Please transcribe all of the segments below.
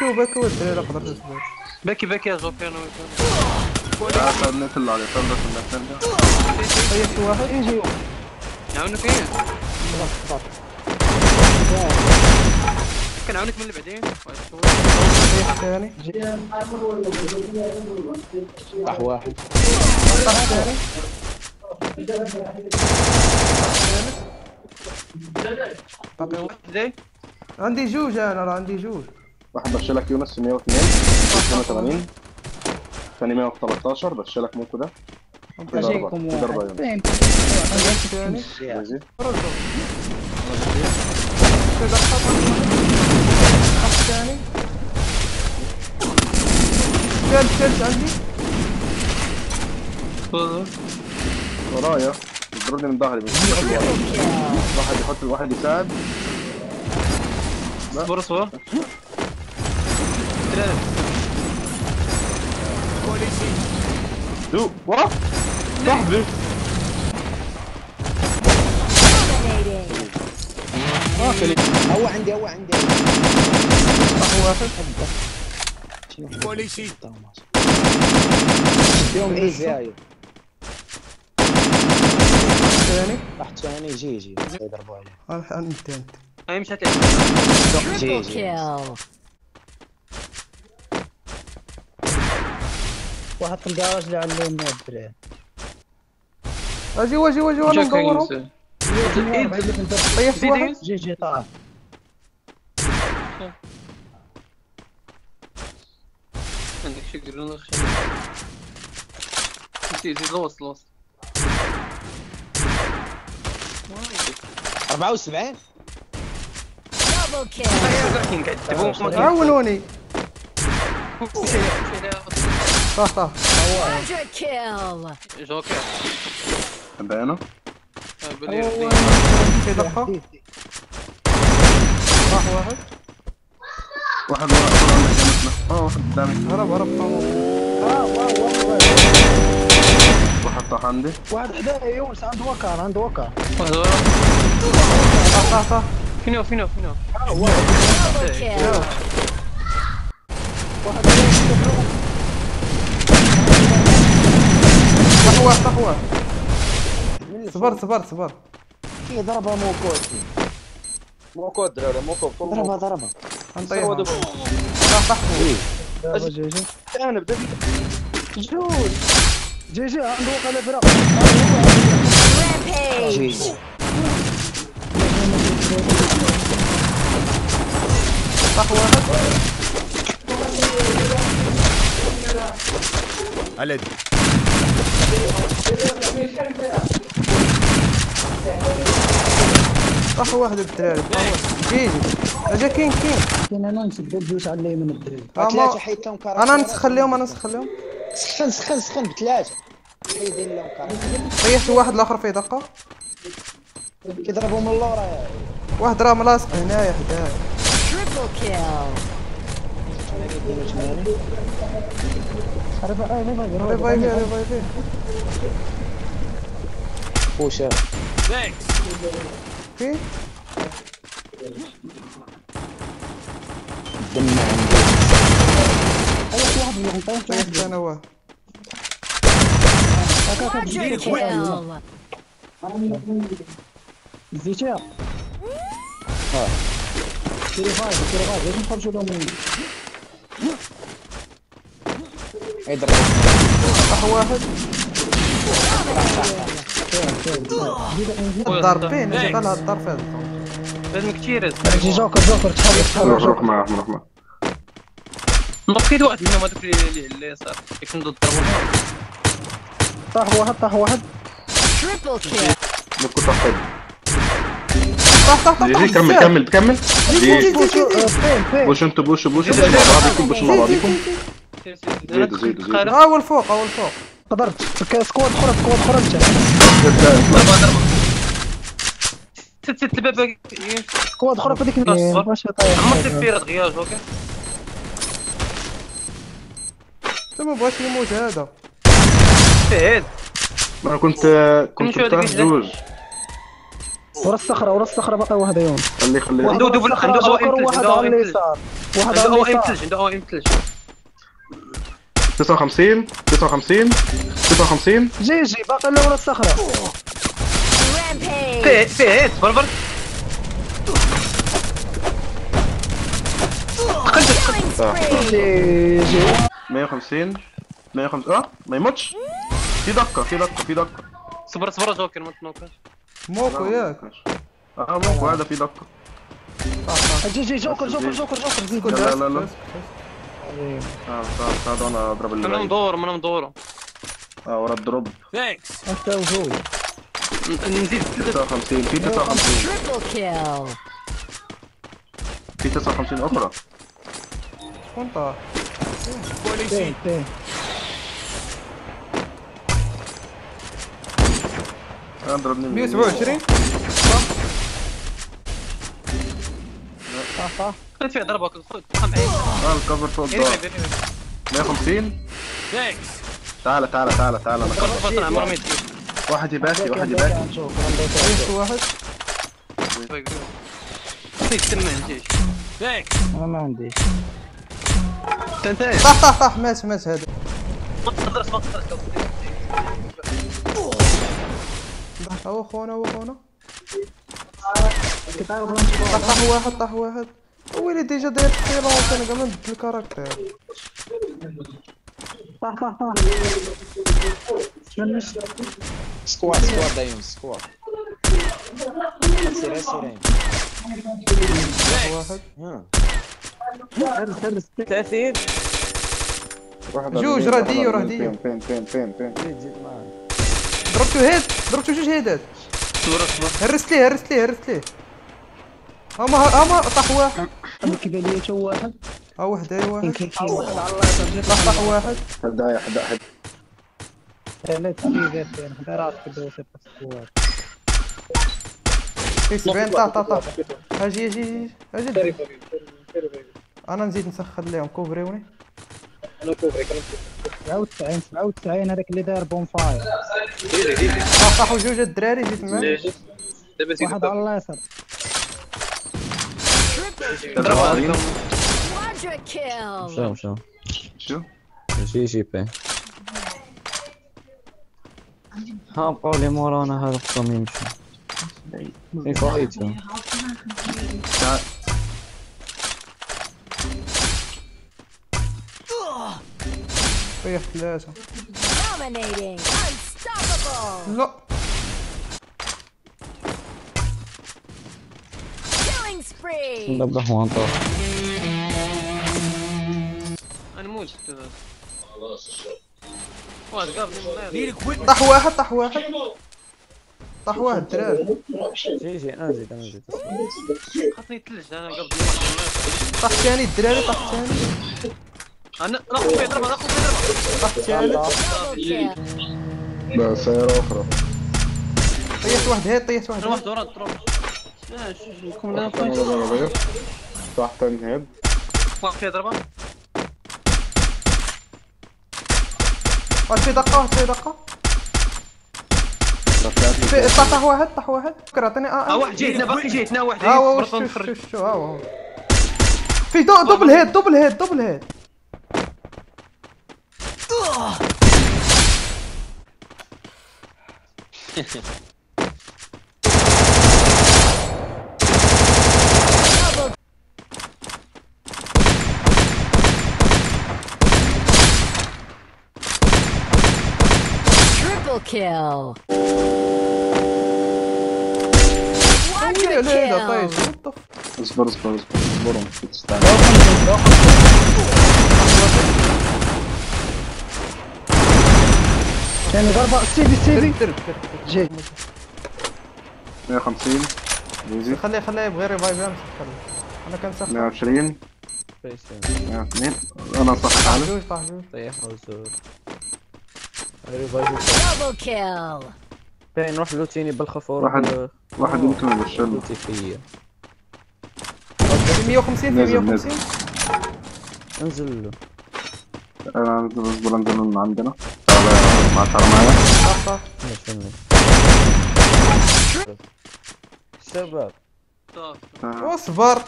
باكي وباكي والدراري قدرت تصبر باكي باكي يا جوكر أنا تعال النت اللي النت اللي طيحت واحد يجي نعاونك إيه ضغط كنعاونك من اللي بعدين؟ ثاني طاح واحد طاح ثاني باقي واحد عندي جوج أنا راه عندي جوج. واحد بشيلك يونس 102 82 ثاني 113 بشيلك موكو ده. يونس؟ شلت شلت عندي ورايا يضربني من ظهري واحد يحط الواحد يساعد. اصبر اصبر ثلاثة دو. ورا صاحبي هو عندي هو عندي. طاح واحد. بوليسي. يوم easy هاي ثاني. واحد ثاني. يجي يجي يضربوا عليه انت انت. هاي مشات يجي Triple واحد في الجراج اللي على اليمين الدراري أجي وأجي وأجي وأنا ندورهم طيحت واحد. جي جي طاح عندك شي يقولون لك زيد زيد لوصل لوصل 74 Double kill. قاعدين قاعد تبون عاونوني طاح طاح. جوكر واحد واحد آه واحد هرب هرب واحد طاح عندي واحد حدايا يونس عنده وكر عنده وكر واحد ورا طاح طاح طاح فينو فينو فينو واحد طاح واحد صبر صبر صبر. كي ضربها موكوتي موكو الدراري موكو ضربها ضربها غنطيحها طاح طاح جي جي. أنا بدا جوج. جي جي عنده وقع الفراق Rampage. جي جي. طاح طاح واحد الدراري. جيجي أجا كين كين. كاين أنا نسد الجوج على اليمين الدراري. ثلاثة حيد لهم كاركتر أنا نسخليهم أنا نسخليهم سخن سخن سخن بثلاثه حيدين لهم كاركتر طيحت واحد الآخر في دقة. كيضربوا من اللورا واحد راه ملاصق هنايا حدايا Triple kill. عرف اي ما ريفايفي ريفايفي وشا في دم عندي اي واحد منهم طيب طيحت أنا واحد Quadra kill. زيتها آه كيري فايف كيري فايف لازم نخرجوا لهم من يضرب طاح واحد ضاربين أجي طلع الضرب في هذا لازم كثير جي جوكر جوكر تحرك تحرك روح روح معاه روح معاه نقيت واحد منهم هذوك اللي اللي يسار كيف ندو ضربوا طاح واحد طاح واحد Triple kill. موكو طاح. طاح طاح طاح جي جي كمل. كمل كمل جي جي جي جي جي فين فين بوش أنتوا بوش بوش بوش مع بعضكم بوش مع بعضكم زيدوا، زيدوا، زيدوا. ها هو الفوق هو الفوق قدرت. سكواد أخرى سكواد أخرى انت ضربة ضربة ست ست الباب سكواد أخرى في هذيك أصبر. اليمين واش طايح عمرت الفيرة غياج أوكي. انت ما بغاش يموت هذا؟ فهد أنا كنت كنت الجزء؟ جوج ورا الصخرة ورا الصخرة بقى واحد يوم. خليه خليه عنده دبل عنده أو إم واحد عنده أو إم واحد إم اليسار. ثلج عنده أو إم ثلج 59 59 59 جي جي باقي الصخرة. Rampage. فيه فيه هيت بربر Killing spree. جي جي. 150 150 آه ما يموتش. في دقة في دقة في دقة. صبر صبر جوكر ما تنوكش. موكو ياك. آه موكو هذا في دقة. جي جي جوكر جوكر جوكر جوكر. لا لا لا. آه تعال تعال أنا اضرب أنا اللي مدور أنا مدور. آه ورا الدروب. انت وجوي ن- نزيد 59 في 59 Triple kill. في 59 أخرى. شكون طاح فين فين اضربني من 127 صح؟ صح خذ فيه ضربة خذ آه الكفر فوق الدار 150 تعال تعال تعال تعال أنا خذ فاصل عمر 100 واحد يباكي واحد يباكي واحد. فيك أنا ما عندي تنتهي. طاح طاح طاح مات مات هذا. ما تقدرش ما تقدرش هو خونا هو خونا قطع طاح طاح واحد. طاح واحد ويلي ديجا داير سيلونس أنا كاع ما نبدل الكاركتير. صح صح صح. سكواد سكواد دايما سكواد. سيرين سيرين واحد. هرس هرس 30 واحد جوج راه ديو، واحد راه ديو. فين فين فين فين ضربتو هيد ضربتو جوج هيدات. هرست ليه هرست ليه هرست ليه. هما هما طاح واحد. عندك بالية شو واحد. ها واحد أي واحد. طاح طاح واحد. حدا حدا حدا لا فين حدا راسك السكواد. في 70 طاح طاح طاح. أجي أجي أجي أجي أنا نزيد نسخن لهم. كوفريوني. 97 97 هذاك اللي داير بون فاير. طاح طاحوا جوج الدراري جيت معاه دابا زيد واحد على الله يسار ضربه Quadra kill. مشى مشى شو جي جي بي ها بقاو لي مورانا هذا خصهم يمشوا في فايتو تعال طيح ثلاثة Dominating. Unstoppable. لا spree. نبدا هو طاح أنا موت واحد قابلني طاح واحد طاح واحد. طاح واحد دراري جي جي أنا نزيد أنا نزيد. خاصني يتلج أنا واحد طاح ثاني الدراري طاح ثاني أنا ناخذ فيه ضربه ناخذ فيه ضربه طاح ثالث. لا سيارة أخرى طيحت واحد هيد طيحت واحد. واحد ورا ضربة تاني هيد واحد فيه ضربة. واحد في دقة واحد في دقة. طاح واحد طاح واحد. فكر اعطيني آه ها آه واحد جيتنا باقي جيتنا واحد ها هو برضو شو نخرج شو شو ها هو في دو دبل هيد دبل هيد دبل هيد Triple kill. ويلي Quadra عليه هذا طيش kill. what the f- اصبر اصبر اصبر اصبرهم تستنى ثاني ضربة سيدي سيدي درب درب جي 150 ايزي خليه خليه يبغى ريفايف امشي خليه أنا كنسخن 120 فيسين 102 أنا صح طاح حالي جوج طاح جوج طيح Double kill. باين نروح لوتيني بالخفور؟ واحد- واحد يمكن بالشل لوتي فيا. في 150 في نزل، 150 انزل. له أنا اصبر انزل من عندنا. تعال مع تعال معايا. طاح طاح ماشي شباب. صافي آه. اصبر.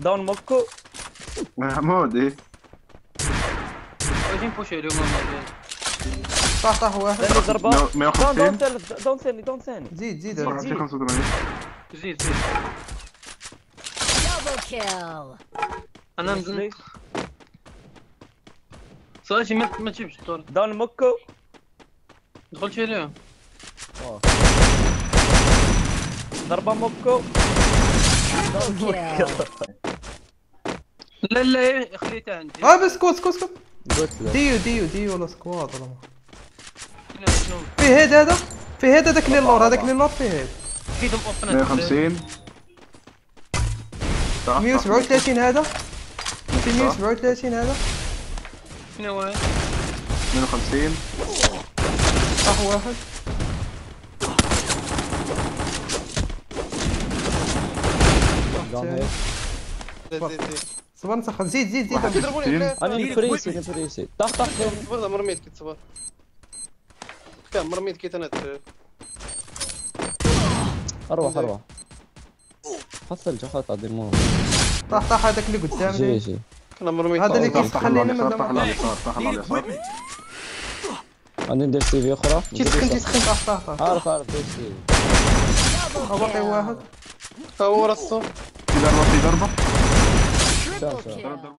داون موكو محمود إيه طاح طاح واحد ثاني ضربة داون 150 داون ثاني داون ثاني زيد زيد زيد. 85 زيد زيد. Double kill. أنا نزل صافي ما ما تجيبش الدور داون موكو دخلت عليهم Double kill. لا لا خليتها عندي آه بس اسكت قلت له ديو ديو ديو ولا سكواد ولا فيه هيد هذا؟ فيه هيد هذاك اللي اللور هذاك اللي اللور فيه هيد. فيهم اوبنات 150 صح، صح. 137 هذا؟ في 137 هذا؟ شنو هو 52 طاح واحد. داون صبر نسخن زيد زيد زيد. 61 أنا نفريسي نفريسي طاح طاح. صبر مرميت كنت صبر كان مرميت كي تنت أروح أروح. حصل جحات هذه المهم طاح طاح. هذاك اللي جي قدامي جي كنا مرميت هذا اللي طاح. كيفتح علينا من طاح على اليسار طاح على اليسار عندي ندير سي في أخرى. تيسخن تيسخن طاح طاح طاح. عارف عارف دير سي باقي. واحد. هو راسه في ضربة في ضربة. yourself.